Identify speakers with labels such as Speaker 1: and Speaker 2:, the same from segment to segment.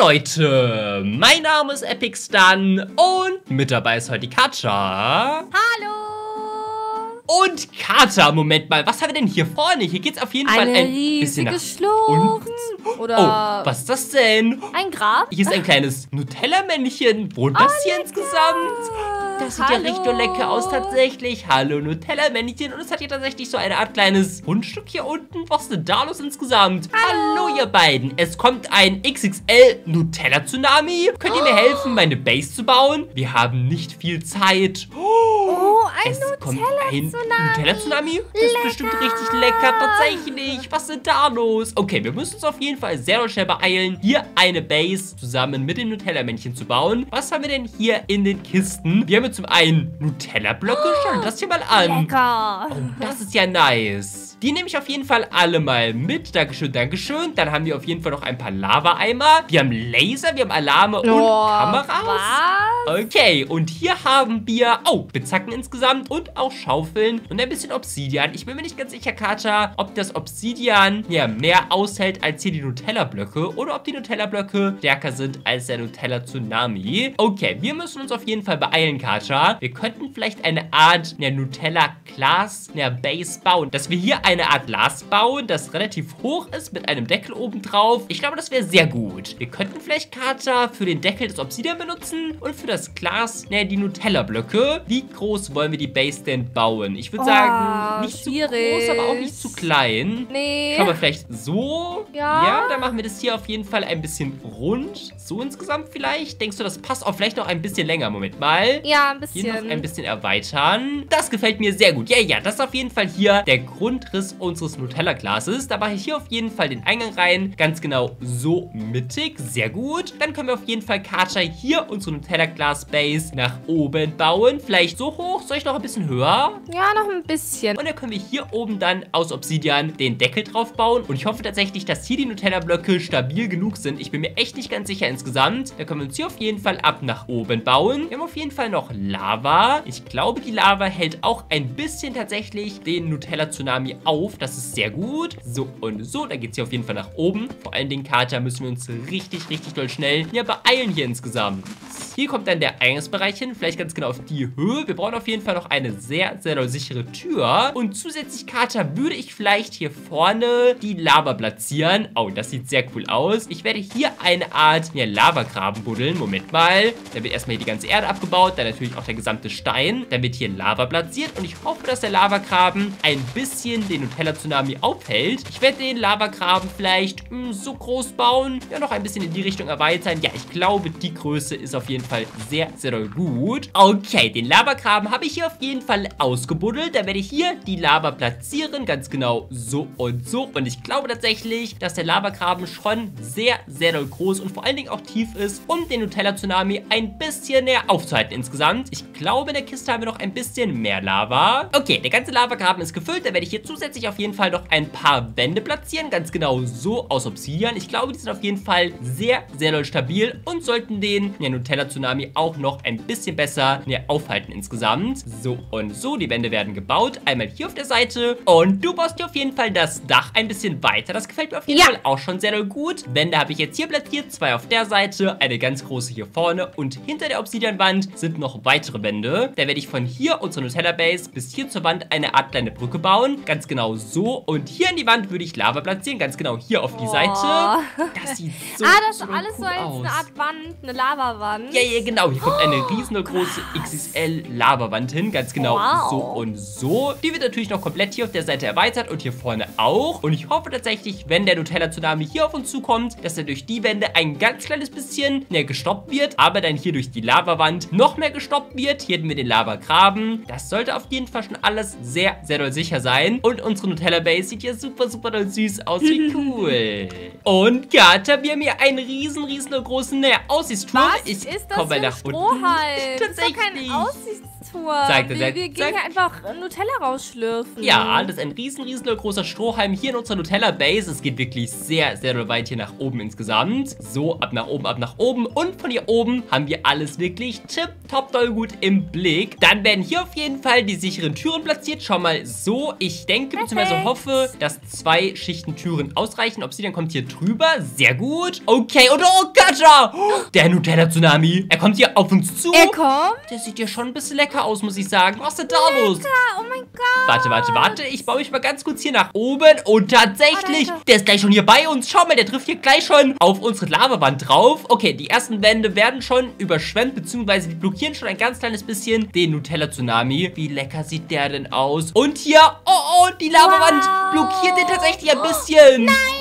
Speaker 1: Leute, mein Name ist Epic Stun und mit dabei ist heute die Katja.
Speaker 2: Hallo!
Speaker 1: Und Katja, Moment mal, was haben wir denn hier vorne? Hier geht es auf jeden
Speaker 2: Eine
Speaker 1: Fall ein bisschen nach
Speaker 2: Schlucht. Oder
Speaker 1: Oh, was ist das denn?
Speaker 2: ein Grab.
Speaker 1: Hier ist ein kleines Nutella-Männchen. Wohnt das hier insgesamt? Das sieht ja
Speaker 2: Hallo.
Speaker 1: richtig lecker aus tatsächlich. Hallo Nutella-Männchen. Und es hat hier tatsächlich so eine Art kleines Fundstück hier unten. Was ist denn da los insgesamt? Hallo. ihr beiden. Es kommt ein XXL Nutella-Tsunami. Könnt ihr mir helfen, meine Base zu bauen? Wir haben nicht viel Zeit.
Speaker 2: Oh, ein Nutella-Tsunami.
Speaker 1: Nutella-Tsunami. Das ist bestimmt richtig lecker, tatsächlich. Was ist denn da los? Okay, wir müssen uns auf jeden Fall sehr schnell beeilen, hier eine Base zusammen mit dem Nutella-Männchen zu bauen. Was haben wir denn hier in den Kisten? Wir haben zum einen Nutella-Blöcke. Schauen wir das hier mal an.
Speaker 2: Lecker.
Speaker 1: Oh, das ist ja nice. Die nehme ich auf jeden Fall alle mal mit. Dankeschön, Dankeschön. Dann haben wir auf jeden Fall noch ein paar Lava-Eimer. Wir haben Laser, wir haben Alarme und
Speaker 2: Oh,
Speaker 1: Kameras.
Speaker 2: Was?
Speaker 1: Okay, und hier haben wir, oh, Spitzhacken insgesamt und auch Schaufeln und ein bisschen Obsidian. Ich bin mir nicht ganz sicher, Katja, ob das Obsidian ja mehr aushält als hier die Nutella-Blöcke oder ob die Nutella-Blöcke stärker sind als der Nutella-Tsunami. Okay, wir müssen uns auf jeden Fall beeilen, Katja. Wir könnten vielleicht eine Art ja, Nutella-Glas, ja, Base bauen, dass wir hier eine Art Glas bauen, das relativ hoch ist mit einem Deckel oben drauf. Ich glaube, das wäre sehr gut. Wir könnten vielleicht, Katja, für den Deckel das Obsidian benutzen und für das Glas, ne, die Nutella-Blöcke. Wie groß wollen wir die Base denn bauen? Ich würde
Speaker 2: Oh,
Speaker 1: sagen, nicht zu
Speaker 2: schwierig.
Speaker 1: groß, aber auch nicht zu klein.
Speaker 2: Nee.
Speaker 1: Schauen wir vielleicht so.
Speaker 2: Ja.
Speaker 1: Ja, dann machen wir das hier auf jeden Fall ein bisschen rund. So insgesamt vielleicht. Denkst du, das passt auch vielleicht noch ein bisschen länger? Moment mal.
Speaker 2: Ja, ein
Speaker 1: Hier noch
Speaker 2: bisschen.
Speaker 1: ein bisschen erweitern. Das gefällt mir sehr gut. Ja, ja, das ist auf jeden Fall hier der Grundriss unseres Nutella-Glases. Da mache ich hier auf jeden Fall den Eingang rein. Ganz genau so mittig. Sehr gut. Dann können wir auf jeden Fall, Katja, hier unsere Nutella-Glas-Base nach oben bauen. Vielleicht so hoch. Soll ich noch ein bisschen höher?
Speaker 2: ja, noch ein bisschen.
Speaker 1: Und dann können wir hier oben dann aus Obsidian den Deckel drauf bauen. Und ich hoffe tatsächlich, dass hier die Nutella-Blöcke stabil genug sind. Ich bin mir echt nicht ganz sicher insgesamt. Da können wir uns hier auf jeden Fall ab nach oben bauen. Wir haben auf jeden Fall noch Lava. Ich glaube, die Lava hält auch ein bisschen tatsächlich den Nutella-Tsunami auf. Das ist sehr gut. So und so. Da geht es hier auf jeden Fall nach oben. Vor allen Dingen, Katja, müssen wir uns richtig, richtig doll schnell ja, beeilen hier insgesamt. Hier kommt dann der Eingangsbereich hin. Vielleicht ganz genau auf die Höhe. Wir brauchen auf jeden Fall noch eine sehr, sehr doll sichere Tür. Und zusätzlich, Katja, würde ich vielleicht hier vorne die Lava platzieren. Oh, das sieht sehr cool aus. Ich werde hier eine Art ja, Lavagraben buddeln. Moment mal. Da wird erstmal hier die ganze Erde abgebaut. Dann natürlich auch der gesamte Stein. Dann wird hier Lava platziert. Und ich hoffe, dass der Lavagraben ein bisschen den Nutella-Tsunami aufhält. Ich werde den Lavagraben vielleicht mh, so groß bauen. Ja, noch ein bisschen in die Richtung erweitern. Ja, ich glaube, die Größe ist auf jeden Fall sehr, sehr gut. Okay, den Lavagraben habe ich hier auf jeden Fall ausgebuddelt. Da werde ich hier die Lava platzieren. Ganz genau so und so. Und ich glaube tatsächlich, dass der Lavagraben schon sehr, sehr doll groß und vor allen Dingen auch tief ist, um den Nutella-Tsunami ein bisschen näher aufzuhalten insgesamt. Ich glaube, in der Kiste haben wir noch ein bisschen mehr Lava. Okay, der ganze Lavagraben ist gefüllt. Da werde ich hier zusätzlich auf jeden Fall noch ein paar Wände platzieren. Ganz genau so aus Obsidian. Ich glaube, die sind auf jeden Fall sehr, sehr doll stabil und sollten den ja, Nutella-Tsunami auch noch ein bisschen besser ja, aufhalten insgesamt. So und so. Die Wände werden gebaut. Einmal hier auf der Seite. Und du baust hier auf jeden Fall das Dach ein bisschen weiter. Das gefällt mir auf jeden
Speaker 2: Ja.
Speaker 1: Fall auch schon sehr doll gut. Wände habe ich jetzt hier platziert. Zwei auf der Seite, eine ganz große hier vorne. Und hinter der Obsidianwand sind noch weitere Wände. Da werde ich von hier unsere Nutella-Base bis hier zur Wand eine Art kleine Brücke bauen. Ganz genau so. Und hier in die Wand würde ich Lava platzieren. Ganz genau hier auf die
Speaker 2: Oh.
Speaker 1: Seite. Das sieht so
Speaker 2: ah, das ist
Speaker 1: so
Speaker 2: alles so
Speaker 1: cool
Speaker 2: als
Speaker 1: aus.
Speaker 2: eine Art Wand, eine Lavawand.
Speaker 1: Ja, ja, genau. Hier kommt eine riesengroße XXL-Lavawand hin. Ganz genau
Speaker 2: Wow.
Speaker 1: so und so. Die wird natürlich noch komplett hier auf der Seite erweitert und hier vorne auch. Und ich hoffe tatsächlich, wenn der Nutella-Tsunami hier auf uns zukommt, dass er durch die Wände ein ganz kleines bisschen mehr gestoppt wird. Aber dann hier durch die Lavawand noch mehr gestoppt wird. Hier hätten wir den Lavagraben. Das sollte auf jeden Fall schon alles sehr, sehr doll sicher sein. Und unsere Nutella-Base sieht hier super, super doll süß aus. Wie cool. Und Gata, wir haben hier einen riesen, riesen großen naja, Aussichtsturm.
Speaker 2: Was
Speaker 1: Ich
Speaker 2: ist das
Speaker 1: komm
Speaker 2: für
Speaker 1: mal
Speaker 2: ein
Speaker 1: nach unten.
Speaker 2: Strohhalm? Das ist doch kein
Speaker 1: Tatsächlich.
Speaker 2: Aussichtsturm. Strohhalmtour.
Speaker 1: Zeig,
Speaker 2: wir, wir gehen hier einfach Nutella rausschlürfen.
Speaker 1: Ja, das ist ein riesen, riesen großer Strohhalm hier in unserer Nutella-Base. Es geht wirklich sehr, sehr weit hier nach oben insgesamt. So, ab nach oben, ab nach oben. Und von hier oben haben wir alles wirklich tipptopp doll gut im Blick. Dann werden hier auf jeden Fall die sicheren Türen platziert. Schau mal so. Ich denke bzw. hoffe, dass zwei Schichten Türen ausreichen. Obsidian kommt hier drüber. Sehr gut. Okay, und oh, Gacha! Der Nutella-Tsunami. Er kommt hier auf uns zu.
Speaker 2: Er kommt.
Speaker 1: Der sieht ja schon ein bisschen lecker aus, muss ich sagen. Was ist denn da los?
Speaker 2: Ah, oh mein Gott.
Speaker 1: Warte, warte, warte. Ich baue mich mal ganz kurz hier nach oben. Und tatsächlich,
Speaker 2: Oh,
Speaker 1: der ist gleich schon hier bei uns. Schau mal, der trifft hier gleich schon auf unsere Lavawand drauf. Okay, die ersten Wände werden schon überschwemmt, beziehungsweise die blockieren schon ein ganz kleines bisschen den Nutella-Tsunami. Wie lecker sieht der denn aus? Und hier, oh, oh, die Lavawand
Speaker 2: Wow.
Speaker 1: blockiert den tatsächlich ein bisschen.
Speaker 2: Nein,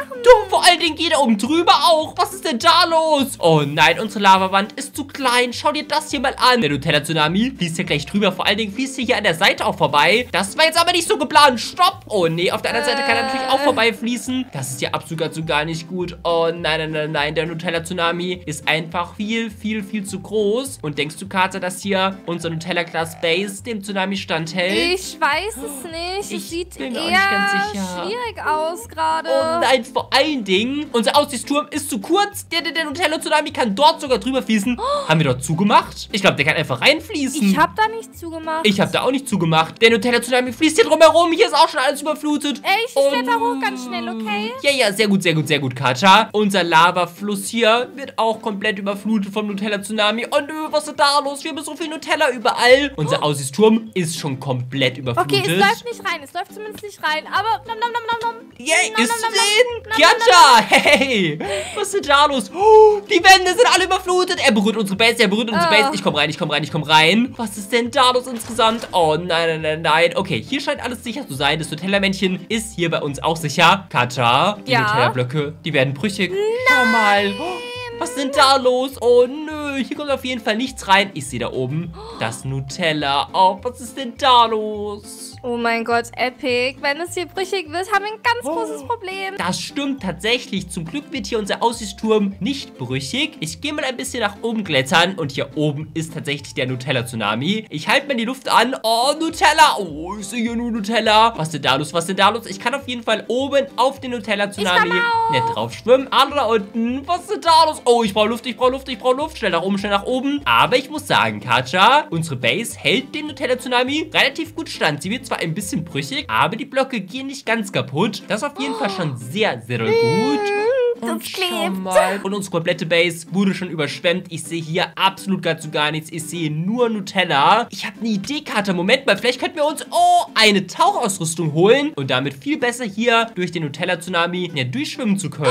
Speaker 2: machen.
Speaker 1: Du, vor allen Dingen geht er oben drüber auch. Was ist denn da los? Oh nein, unsere Lavawand ist zu klein. Schau dir das hier mal an. Der Nutella-Tsunami fließt hier gleich drüber. Vor allen Dingen fließt er hier an der Seite auch vorbei. Das war jetzt aber nicht so geplant. Stopp. Oh nee, auf der anderen Seite kann er natürlich auch
Speaker 2: Äh.
Speaker 1: vorbeifließen. Das ist ja absolut und gar nicht gut. Oh nein, nein, nein, nein. Der Nutella-Tsunami ist einfach viel, viel, viel zu groß. Und denkst du, Kata, dass hier unser Nutella-Class Base dem Tsunami standhält?
Speaker 2: Ich weiß es nicht.
Speaker 1: Ich
Speaker 2: es sieht
Speaker 1: bin auch
Speaker 2: eher
Speaker 1: nicht ganz sicher.
Speaker 2: schwierig aus gerade.
Speaker 1: Oh nein, vor allen Dingen, unser Aussichtsturm ist zu kurz. Der, der, der Nutella-Tsunami kann dort sogar drüber fließen. Haben wir dort zugemacht? Ich glaube, der kann einfach reinfließen.
Speaker 2: Ich habe da nicht zugemacht.
Speaker 1: ich habe da auch nicht zugemacht. Der Nutella-Tsunami fließt hier drumherum. Hier ist auch schon alles überflutet.
Speaker 2: Ey, ich
Speaker 1: Oh
Speaker 2: kletter hoch ganz schnell, okay?
Speaker 1: Ja, ja, sehr gut, sehr gut, sehr gut, Katja. Unser Lavafluss hier wird auch komplett überflutet vom Nutella-Tsunami. Oh nö, was ist da los? Wir haben so viel Nutella überall. Unser Aussichtsturm ist schon komplett überflutet.
Speaker 2: Okay, es läuft nicht rein. Es läuft zumindest nicht rein. Aber nom nom nom nom nom.
Speaker 1: Yay,
Speaker 2: Nom,
Speaker 1: ist
Speaker 2: nom,
Speaker 1: zu
Speaker 2: nom,
Speaker 1: sehen?
Speaker 2: nom,
Speaker 1: Katja, hey, was ist denn da los? Oh, die Wände sind alle überflutet. Er berührt unsere Base, er berührt unsere
Speaker 2: Oh.
Speaker 1: Base. Ich komm rein, ich komm rein, ich komm rein. Was ist denn da los insgesamt? Oh, nein, nein, nein, nein. Okay, hier scheint alles sicher zu sein. Das Nutella-Männchen ist hier bei uns auch sicher. Katja, die
Speaker 2: Ja?
Speaker 1: Nutella-Blöcke, die werden brüchig. Schau mal. Was ist denn da los? Oh nö, hier kommt auf jeden Fall nichts rein. Ich sehe da oben das Nutella. Oh, was ist denn da los?
Speaker 2: Oh mein Gott, Epic. Wenn es hier brüchig wird, haben wir ein ganz
Speaker 1: Oh.
Speaker 2: großes Problem.
Speaker 1: Das stimmt tatsächlich. Zum Glück wird hier unser Aussichtsturm nicht brüchig. Ich gehe mal ein bisschen nach oben klettern und hier oben ist tatsächlich der Nutella-Tsunami. Ich halte mir die Luft an. Oh, Nutella. Oh, ich sehe hier nur Nutella. Was ist denn da los? Was ist denn da los? Ich kann auf jeden Fall oben auf den Nutella-Tsunami nicht drauf schwimmen. Alle da unten. Was ist denn da los? Oh, ich brauche Luft, ich brauche Luft, ich brauche Luft. Schnell nach oben, schnell nach oben. Aber ich muss sagen, Katja, unsere Base hält dem Nutella-Tsunami relativ gut stand. Sie wird zwar ein bisschen brüchig, aber die Blöcke gehen nicht ganz kaputt. Das ist auf jeden Fall schon sehr, sehr gut. Und
Speaker 2: Das klebt.
Speaker 1: mal. Und unsere komplette Base wurde schon überschwemmt. Ich sehe hier absolut gar zu gar nichts. Ich sehe nur Nutella. Ich habe eine Idee, Karte. Moment mal, vielleicht könnten wir uns, oh, eine Tauchausrüstung holen und damit viel besser hier durch den Nutella-Tsunami ja, durchschwimmen zu können.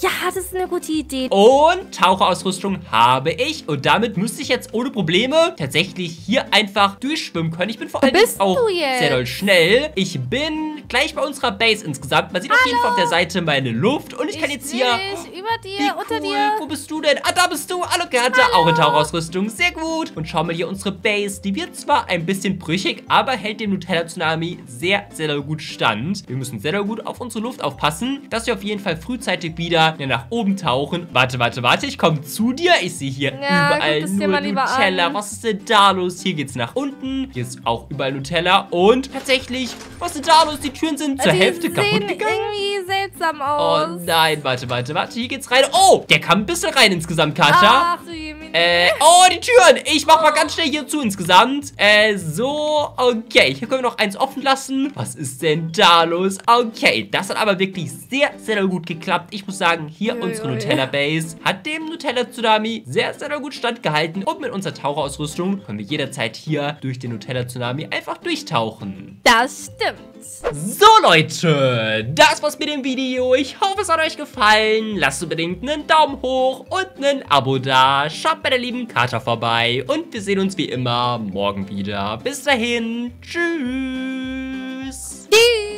Speaker 2: Ja, das ist eine gute Idee.
Speaker 1: Und Taucherausrüstung habe ich. Und damit müsste ich jetzt ohne Probleme tatsächlich hier einfach durchschwimmen können. Ich bin vor allem auch sehr doll schnell. Ich bin gleich bei unserer Base insgesamt. Man sieht auf jeden Fall auf der Seite meine Luft. Und ich, kann jetzt hier...
Speaker 2: yeah. Über
Speaker 1: Wie
Speaker 2: dir, unter
Speaker 1: cool.
Speaker 2: dir.
Speaker 1: Wo bist du denn? Ah, da bist du. Hallo, Gerda. Auch in Tauchausrüstung. Sehr gut. Und schau mal hier unsere Base. Die wird zwar ein bisschen brüchig, aber hält dem Nutella-Tsunami sehr, sehr gut stand. Wir müssen sehr gut auf unsere Luft aufpassen, dass wir auf jeden Fall frühzeitig wieder nach oben tauchen. Warte, warte, warte. Ich komme zu dir. Ich sehe hier
Speaker 2: Ja,
Speaker 1: überall nur Nutella.
Speaker 2: an.
Speaker 1: Was ist denn da los? Hier geht's nach unten. Hier ist auch überall Nutella. Und tatsächlich, was ist denn da los? Die Türen sind zur
Speaker 2: Die
Speaker 1: Hälfte kaputt gegangen.
Speaker 2: irgendwie seltsam
Speaker 1: Oh
Speaker 2: aus.
Speaker 1: nein, warte, warte, warte. Hier geht's rein. Oh, der kam ein bisschen rein insgesamt, Katja.
Speaker 2: Ach.
Speaker 1: Äh, oh, die Türen. Ich mach mal ganz schnell hier zu insgesamt. Äh, so, okay. Hier können wir noch eins offen lassen. Was ist denn da los? Okay, das hat aber wirklich sehr, sehr gut geklappt. Ich muss sagen, hier
Speaker 2: Ui,
Speaker 1: unsere. Nutella-Base hat dem Nutella-Tsunami sehr, sehr gut standgehalten. Und mit unserer Taucherausrüstung können wir jederzeit hier durch den Nutella-Tsunami einfach durchtauchen.
Speaker 2: Das stimmt.
Speaker 1: So Leute, das war's mit dem Video. Ich hoffe, es hat euch gefallen. Lasst unbedingt einen Daumen hoch und ein Abo da. Schaut bei der lieben Kata vorbei und wir sehen uns wie immer morgen wieder. Bis dahin, tschüss.
Speaker 2: Tschüss.